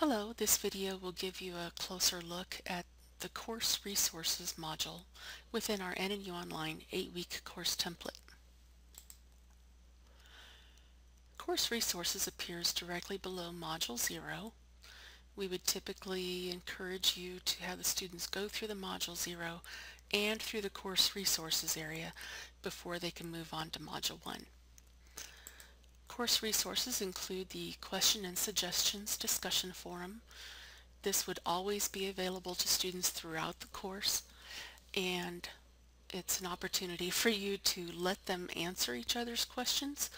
Hello, this video will give you a closer look at the Course Resources module within our NNU Online 8-week course template. Course Resources appears directly below Module 0. We would typically encourage you to have the students go through the Module 0 and through the Course Resources area before they can move on to Module 1. Course resources include the Question and Suggestions discussion forum. This would always be available to students throughout the course and it's an opportunity for you to let them answer each other's questions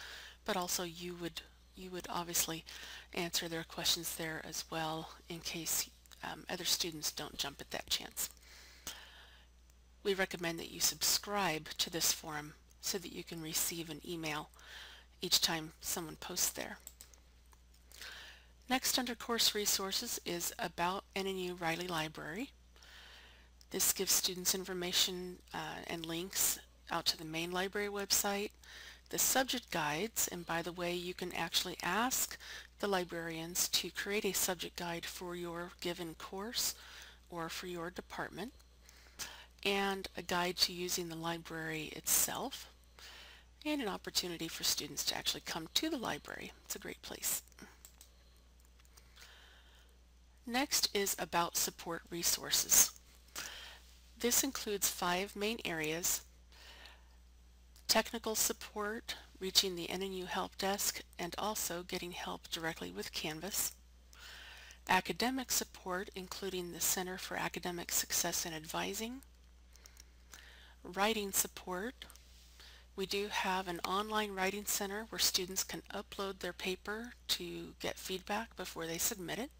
but also you would you would obviously answer their questions there as well in case um, other students don't jump at that chance. We recommend that you subscribe to this forum so that you can receive an email each time someone posts there. Next under Course Resources is About NNU Riley Library. This gives students information uh, and links out to the main library website, the subject guides, and by the way you can actually ask the librarians to create a subject guide for your given course or for your department, and a guide to using the library itself and an opportunity for students to actually come to the library. It's a great place. Next is about support resources. This includes five main areas. Technical support, reaching the NNU Help Desk, and also getting help directly with Canvas. Academic support, including the Center for Academic Success and Advising. Writing support, we do have an online writing center where students can upload their paper to get feedback before they submit it.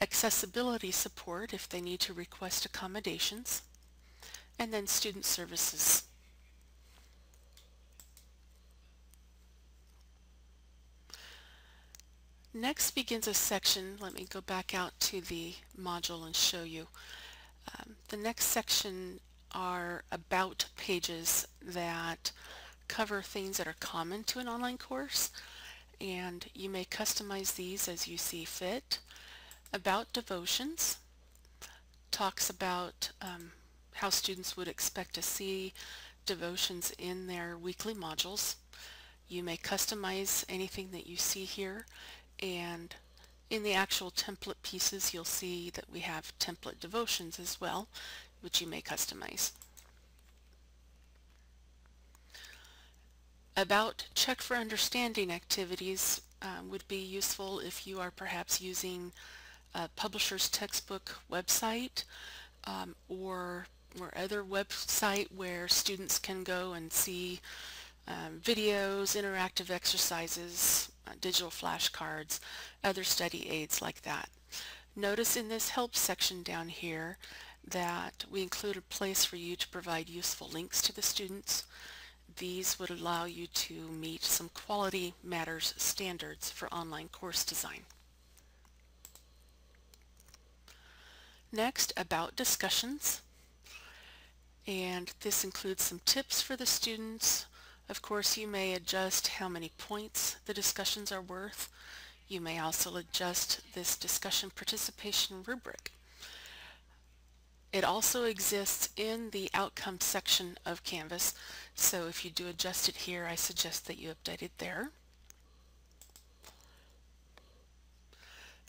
Accessibility support if they need to request accommodations. And then student services. Next begins a section, let me go back out to the module and show you. Um, the next section are about pages that cover things that are common to an online course and you may customize these as you see fit. About devotions talks about um, how students would expect to see devotions in their weekly modules. You may customize anything that you see here and in the actual template pieces you'll see that we have template devotions as well which you may customize. About check for understanding activities um, would be useful if you are perhaps using a publisher's textbook website um, or or other website where students can go and see um, videos, interactive exercises, uh, digital flashcards, other study aids like that. Notice in this help section down here that we include a place for you to provide useful links to the students. These would allow you to meet some quality matters standards for online course design. Next, about discussions. And this includes some tips for the students. Of course, you may adjust how many points the discussions are worth. You may also adjust this discussion participation rubric. It also exists in the outcome section of Canvas, so if you do adjust it here, I suggest that you update it there.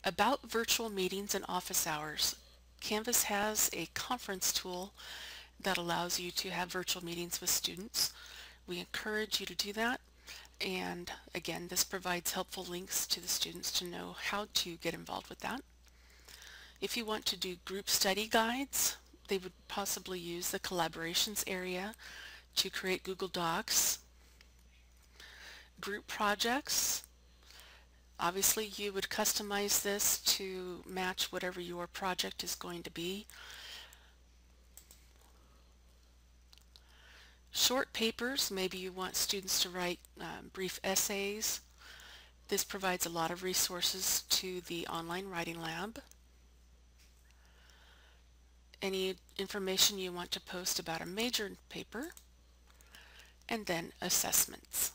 About virtual meetings and office hours, Canvas has a conference tool that allows you to have virtual meetings with students. We encourage you to do that and again this provides helpful links to the students to know how to get involved with that. If you want to do group study guides, they would possibly use the collaborations area to create Google Docs. Group projects, obviously you would customize this to match whatever your project is going to be. Short papers, maybe you want students to write um, brief essays. This provides a lot of resources to the online writing lab any information you want to post about a major paper, and then assessments.